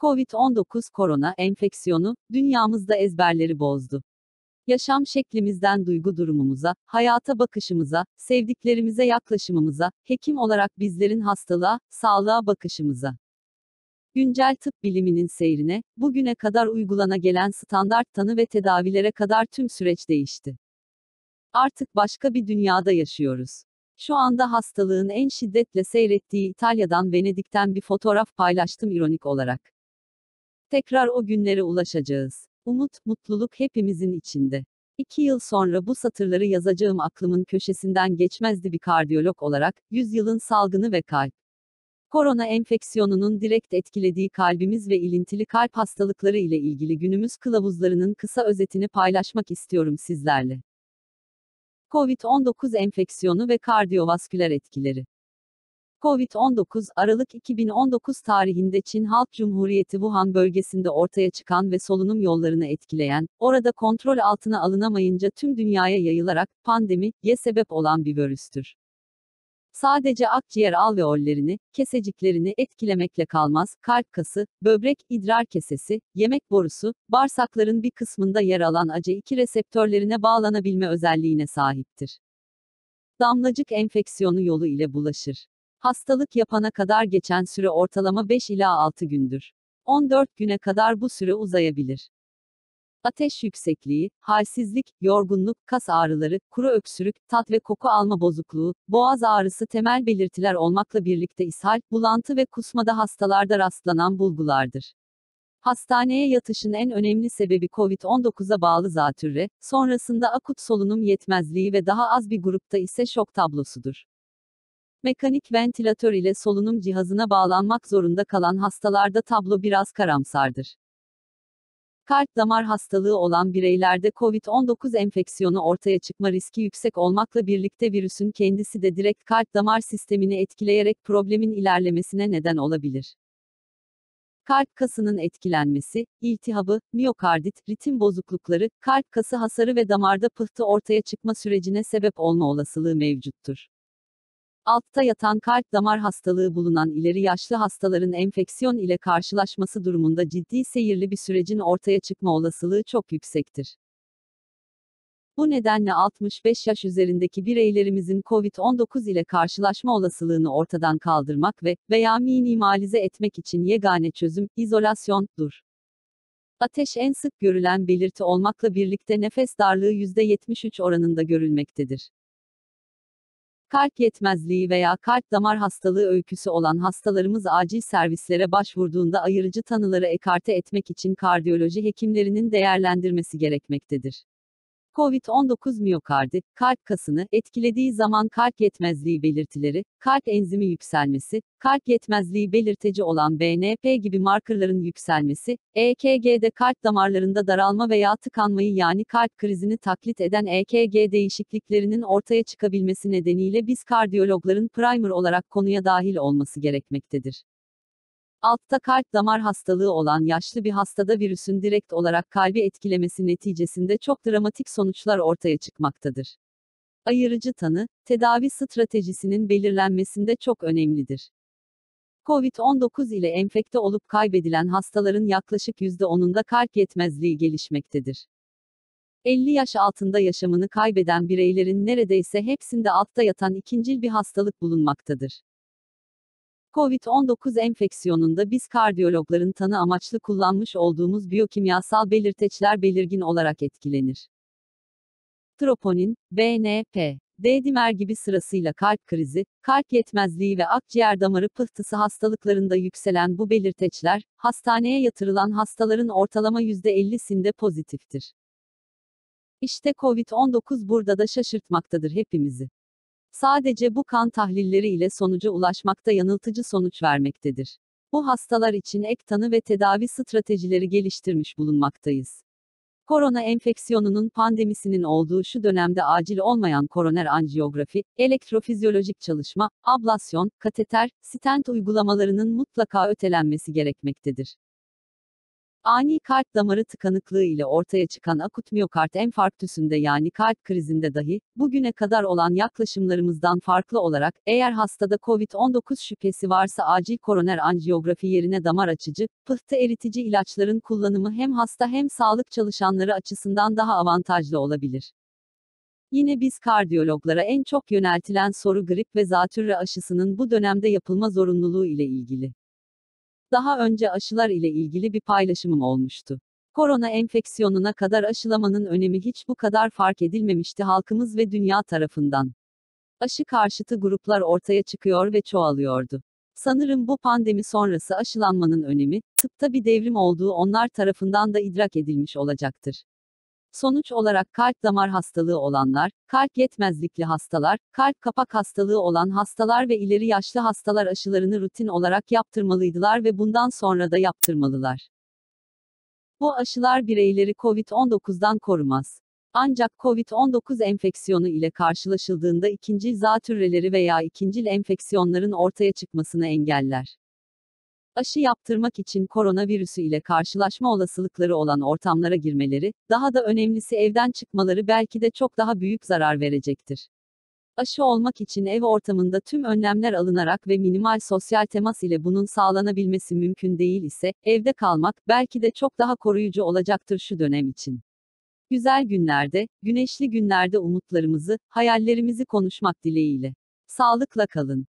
Covid-19 korona enfeksiyonu, dünyamızda ezberleri bozdu. Yaşam şeklimizden duygu durumumuza, hayata bakışımıza, sevdiklerimize yaklaşımımıza, hekim olarak bizlerin hastalığa, sağlığa bakışımıza. Güncel tıp biliminin seyrine, bugüne kadar uygulana gelen standart tanı ve tedavilere kadar tüm süreç değişti. Artık başka bir dünyada yaşıyoruz. Şu anda hastalığın en şiddetle seyrettiği İtalya'dan Venedik'ten bir fotoğraf paylaştım ironik olarak. Tekrar o günlere ulaşacağız. Umut, mutluluk hepimizin içinde. İki yıl sonra bu satırları yazacağım aklımın köşesinden geçmezdi bir kardiyolog olarak, yüzyılın salgını ve kalp. Korona enfeksiyonunun direkt etkilediği kalbimiz ve ilintili kalp hastalıkları ile ilgili günümüz kılavuzlarının kısa özetini paylaşmak istiyorum sizlerle. COVID-19 enfeksiyonu ve kardiyovasküler etkileri. Covid-19, Aralık 2019 tarihinde Çin Halk Cumhuriyeti Wuhan bölgesinde ortaya çıkan ve solunum yollarını etkileyen, orada kontrol altına alınamayınca tüm dünyaya yayılarak, pandemiye sebep olan bir virüstür. Sadece akciğer alveollerini, keseciklerini etkilemekle kalmaz, kalp kası, böbrek, idrar kesesi, yemek borusu, bağırsakların bir kısmında yer alan ACE2 reseptörlerine bağlanabilme özelliğine sahiptir. Damlacık enfeksiyonu yolu ile bulaşır. Hastalık yapana kadar geçen süre ortalama 5 ila 6 gündür. 14 güne kadar bu süre uzayabilir. Ateş yüksekliği, halsizlik, yorgunluk, kas ağrıları, kuru öksürük, tat ve koku alma bozukluğu, boğaz ağrısı temel belirtiler olmakla birlikte ishal, bulantı ve kusmada hastalarda rastlanan bulgulardır. Hastaneye yatışın en önemli sebebi COVID-19'a bağlı zatürre, sonrasında akut solunum yetmezliği ve daha az bir grupta ise şok tablosudur. Mekanik ventilatör ile solunum cihazına bağlanmak zorunda kalan hastalarda tablo biraz karamsardır. Kalp damar hastalığı olan bireylerde COVID-19 enfeksiyonu ortaya çıkma riski yüksek olmakla birlikte virüsün kendisi de direkt kalp damar sistemini etkileyerek problemin ilerlemesine neden olabilir. Kalp kasının etkilenmesi, iltihabı, miyokardit, ritim bozuklukları, kalp kası hasarı ve damarda pıhtı ortaya çıkma sürecine sebep olma olasılığı mevcuttur. Altta yatan kalp damar hastalığı bulunan ileri yaşlı hastaların enfeksiyon ile karşılaşması durumunda ciddi seyirli bir sürecin ortaya çıkma olasılığı çok yüksektir. Bu nedenle 65 yaş üzerindeki bireylerimizin COVID-19 ile karşılaşma olasılığını ortadan kaldırmak ve veya minimalize etmek için yegane çözüm izolasyondur. Ateş en sık görülen belirti olmakla birlikte nefes darlığı %73 oranında görülmektedir. Kalp yetmezliği veya kalp damar hastalığı öyküsü olan hastalarımız acil servislere başvurduğunda ayırıcı tanıları ekarte etmek için kardiyoloji hekimlerinin değerlendirmesi gerekmektedir. COVID-19 miyokardi, kalp kasını etkilediği zaman kalp yetmezliği belirtileri, kalp enzimi yükselmesi, kalp yetmezliği belirteci olan BNP gibi markerların yükselmesi, EKG'de kalp damarlarında daralma veya tıkanmayı yani kalp krizini taklit eden EKG değişikliklerinin ortaya çıkabilmesi nedeniyle biz kardiyologların primer olarak konuya dahil olması gerekmektedir. Altta kalp damar hastalığı olan yaşlı bir hastada virüsün direkt olarak kalbi etkilemesi neticesinde çok dramatik sonuçlar ortaya çıkmaktadır. Ayırıcı tanı, tedavi stratejisinin belirlenmesinde çok önemlidir. COVID-19 ile enfekte olup kaybedilen hastaların yaklaşık %10'unda kalp yetmezliği gelişmektedir. 50 yaş altında yaşamını kaybeden bireylerin neredeyse hepsinde altta yatan ikincil bir hastalık bulunmaktadır. COVID-19 enfeksiyonunda biz kardiyologların tanı amaçlı kullanmış olduğumuz biyokimyasal belirteçler belirgin olarak etkilenir. Troponin, BNP, D-dimer gibi sırasıyla kalp krizi, kalp yetmezliği ve akciğer damarı pıhtısı hastalıklarında yükselen bu belirteçler, hastaneye yatırılan hastaların ortalama %50'sinde pozitiftir. İşte COVID-19 burada da şaşırtmaktadır hepimizi. Sadece bu kan tahlilleri ile sonuca ulaşmakta yanıltıcı sonuç vermektedir. Bu hastalar için ek tanı ve tedavi stratejileri geliştirmiş bulunmaktayız. Korona enfeksiyonunun pandemisinin olduğu şu dönemde acil olmayan koroner anjiyografi, elektrofizyolojik çalışma, ablasyon, kateter, stent uygulamalarının mutlaka ötelenmesi gerekmektedir. Ani kalp damarı tıkanıklığı ile ortaya çıkan akut miyokard enfarktüsünde yani kalp krizinde dahi, bugüne kadar olan yaklaşımlarımızdan farklı olarak, eğer hastada COVID-19 şüphesi varsa acil koroner anjiyografi yerine damar açıcı, pıhtı eritici ilaçların kullanımı hem hasta hem sağlık çalışanları açısından daha avantajlı olabilir. Yine biz kardiyologlara en çok yöneltilen soru grip ve zatürre aşısının bu dönemde yapılma zorunluluğu ile ilgili. Daha önce aşılar ile ilgili bir paylaşımım olmuştu. Korona enfeksiyonuna kadar aşılamanın önemi hiç bu kadar fark edilmemişti halkımız ve dünya tarafından. Aşı karşıtı gruplar ortaya çıkıyor ve çoğalıyordu. Sanırım bu pandemi sonrası aşılanmanın önemi, tıpta bir devrim olduğu onlar tarafından da idrak edilmiş olacaktır. Sonuç olarak kalp damar hastalığı olanlar, kalp yetmezlikli hastalar, kalp kapak hastalığı olan hastalar ve ileri yaşlı hastalar aşılarını rutin olarak yaptırmalıydılar ve bundan sonra da yaptırmalılar. Bu aşılar bireyleri COVID-19'dan korumaz. Ancak COVID-19 enfeksiyonu ile karşılaşıldığında ikinci zatürreleri veya ikincil enfeksiyonların ortaya çıkmasını engeller. Aşı yaptırmak için koronavirüsü ile karşılaşma olasılıkları olan ortamlara girmeleri, daha da önemlisi evden çıkmaları belki de çok daha büyük zarar verecektir. Aşı olmak için ev ortamında tüm önlemler alınarak ve minimal sosyal temas ile bunun sağlanabilmesi mümkün değil ise, evde kalmak, belki de çok daha koruyucu olacaktır şu dönem için. Güzel günlerde, güneşli günlerde umutlarımızı, hayallerimizi konuşmak dileğiyle. Sağlıkla kalın.